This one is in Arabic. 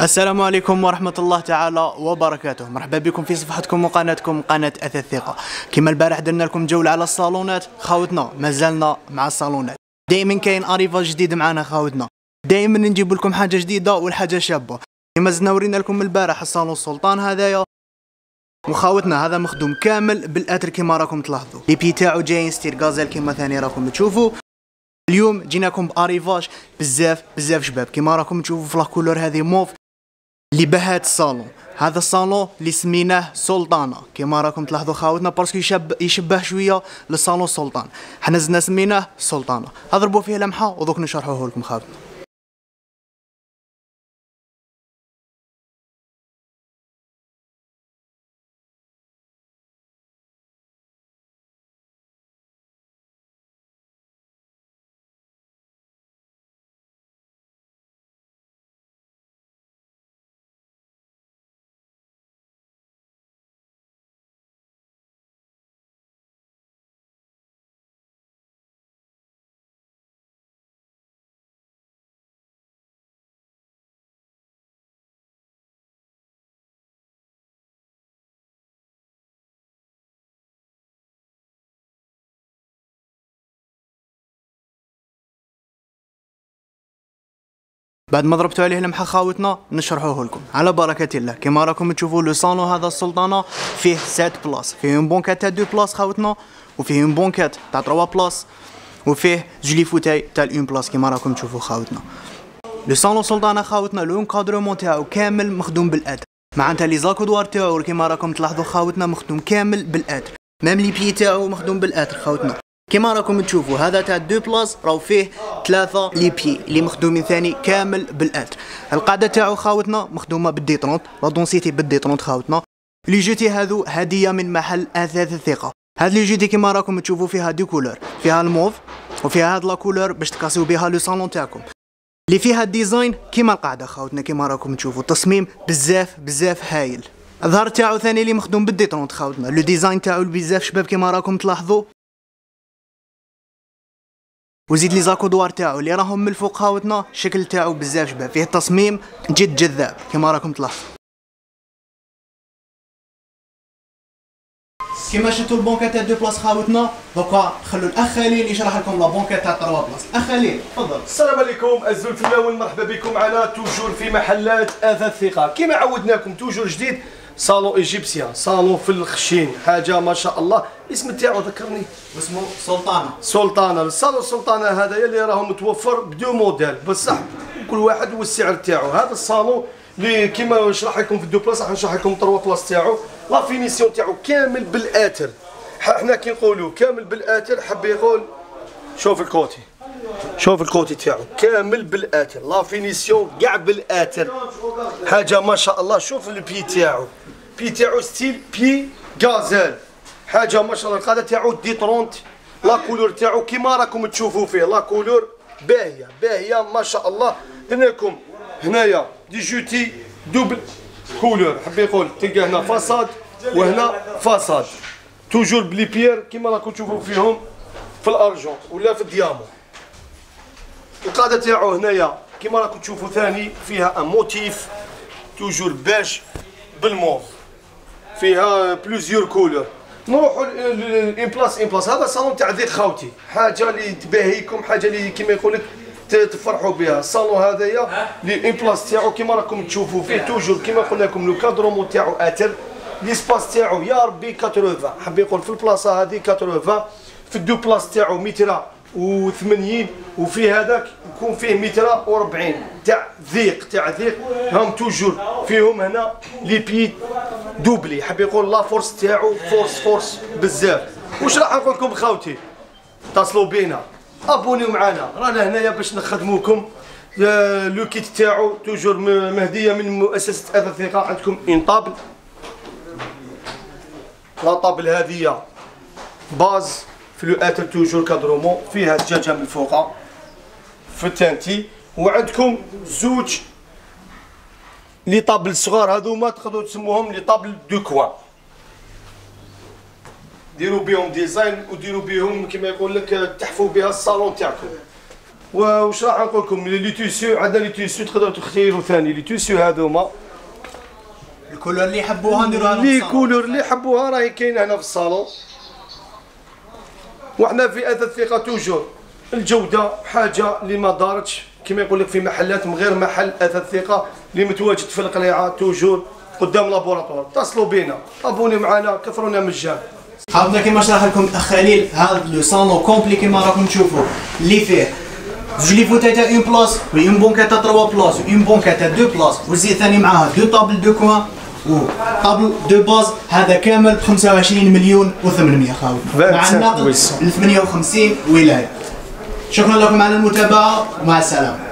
السلام عليكم ورحمة الله تعالى وبركاته. مرحبا بكم في صفحتكم وقناتكم قناة أثاث ثقة كما البارح درنا لكم جولة على الصالونات. خاوتنا مازالنا مع الصالونات. دائما كاين arrivage جديد معنا خاوتنا دائما نجيب لكم حاجة جديدة والحاجة شابة. كما زدنا ورينا لكم البارح الصالون السلطان هذايا. وخاوتنا هذا مخدوم كامل بال hêtre كما راكم تلاحظوا. les pieds تاعو جايين style gazelle كما ثاني راكم تشوفوا اليوم جيناكم ب arrivage بزاف بزاف شباب. كما راكم تشوفوا في la couleur هذه موف. اللي بهات الصالون هذا الصالون اللي سميناه سلطانه كما راكم تلاحظوا خاوتنا parce que يشبه, يشبه شوية للصالون السلطان حنا زدنا سميناه سلطانه اضربوا فيه لمحة ودوك نشرحوه لكم خاوتنا. بعد ما ضربتوا عليه لمحة خاوتنا نشرحوه لكم. على بركة الله. كما راكم تشوفوا le salon هذا السلطانة فيه 7 places فيه une banquette تاع 2 places خاوتنا. وفيه une banquette تاع 3 places وفيه جلي فوتاي تاع une place كما راكم تشوفوا خاوتنا. le salon سلطانه خاوتنا l'encadrement تاعو كامل مخدوم بال hêtre معناتها les accoudoirs تاعو كما راكم تلاحظوا خاوتنا مخدوم كامل بال hêtre même les pieds تاعو مخدوم بال hêtre خاوتنا. كما راكم تشوفوا هذا تاع deux places راهو فيه ثلاثة les pieds اللي مخدومين ثاني كامل بال hêtre القاعدة تاعو خاوتنا مخدومة بالديترونت لا دونسيتي بالديترونت خاوتنا. les jetés هذو هدية من محل أثاث الثقة. هاد les jetés كما راكم تشوفوا فيها des couleurs فيها الموف وفيها هاد la couleur باش تكاسيو بها le salon تاعكم. اللي فيها ال design كيما القاعدة خاوتنا كيما راكم تشوفوا تصميم بزاف بزاف هايل. الظهر تاعو ثاني اللي مخدوم بال D trente خاوتنا le design تاعو بزاف شباب كيما راكم تلاحظوا. وزيد les accoudoirs تاعو اللي راهم من الفوق خاوتنا الشكل تاعو بزاف شباب. فيه تصميم جد جذاب. كما راكم تلاحظوا كما شفتوا البونكا تاع deux places خاوتنا دوكا خلوا الاخ خليل يشرح لكم لا بونكا تاع 3 places. اخ خليل تفضل. السلام عليكم الزول الأول مرحبا بكم على toujours في محلات اثاث ثقه كما عودناكم toujours جديد صالون égyptien صالون في الخشين. حاجة ما شاء الله. الاسم تاعو ذكرني. اسمه سلطانه سلطانه الصالون السلطانه هذايا اللي راه متوفر ب deux modèles. بصح كل واحد والسعر تاعو. هذا الصالون اللي كيما نشرح لكم في deux places راح نشرح لكم trois places تاعو. la finition تاعو كامل بال hêtre حنا كي نقولوا كامل بال hêtre حب يقول شوف ال côté. شوف ال côté تاعو. كامل بال hêtre la finition كاع بال hêtre حاجة ما شاء الله. شوف ال pied تاعو. pied تاعو style pied gazelle حاجة ما شاء الله القاعدة تاعو D 30 la couleur تاعو كيما راكم تشوفوا فيه. la couleur باهية باهية ما شاء الله. درنا لكم هنايا des jetés double couleur. حب يقول تلقى هنا façade وهنا façade toujours ب les pierres كيما راكم تشوفوا فيهم في ال argent ولا في ال diamant القاعده تاعو هنايا كيما راكم تشوفوا ثاني فيها un motif toujours باش بالموف. فيها plusieurs couleurs. نروحوا une place une place هذا صالون تاع ذيك خاوتي. حاجة اللي تباهيكم حاجة اللي كيما يقول لك تفرحوا بها. الصالون هذايا les places تاعو كيما راكم تشوفوا فيه toujours كيما قلنا لكم le cadrement تاعو hêtre. l'espace تاعو يا ربي 80 حب يقول في البلاصة هذه 80 في ال deux places تاعو متر و80 وفي هذاك يكون فيه متر و40 تاع ضيق تاع ضيق. هم toujours فيهم هنا les pieds doublés. حب يقول la force تاعو force force بزاف. واش راح نقول لكم خاوتي اتصلوا بينا. ابونيو معنا رانا هنايا باش نخدموكم. le kit تاعو toujours مهدية من مؤسسة اثاث ثقه عندكم une table la table هذه. base في le hêtre toujours cadrement فيها الزجاجة من الفوق في ال teinté وعندكم زوج les tables صغار هذوما تقدروا تسموهم les tables de coin ديروا بهم design وديروا بهم كما يقول لك تحفوا بها الصالون تاعكم. واش راح نقول لكم؟ les tissus عندنا les tissus تقدروا تختاروا ثاني. les tissus هذوما ال couleur اللي يحبوها نديروها les. couleurs اللي يحبوها راهي كاينة هنا في الصالون. وحنا في اثاث الثقة toujours. الجودة حاجة اللي ما دارتش. كما يقول لك في محلات من غير محل اثاث الثقة اللي متواجد في القليعه toujours قدام laboratoire. اتصلوا بينا. ابوني معنا كثرونا مجان حاولنا كيما شرح لكم الاخ خليل هذا le salon complet كيما راكم تشوفوا. اللي فيه جوج les fauteuils تاع une place و une بونكا تاع trois places و une بونكا تاع deux places وزيد ثاني معاها deux tables de coin و table de base هذا كامل ب 25 مليون و800 خاوي. مع 25 النقد ل 58 ولاية. شكرا لكم على المتابعة ومع السلامة.